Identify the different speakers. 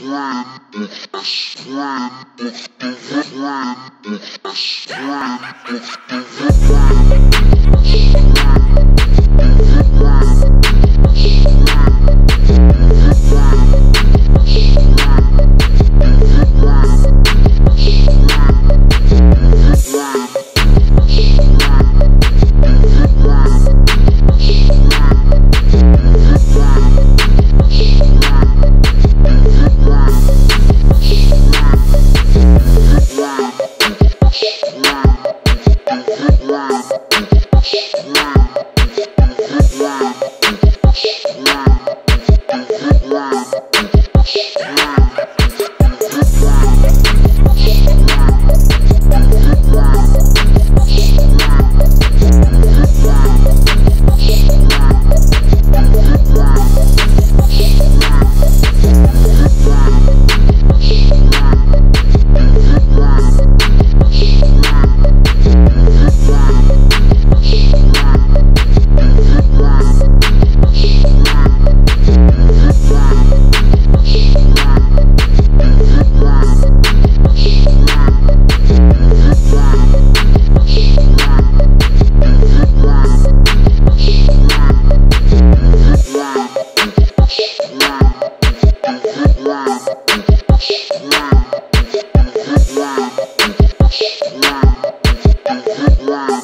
Speaker 1: friend, Wow.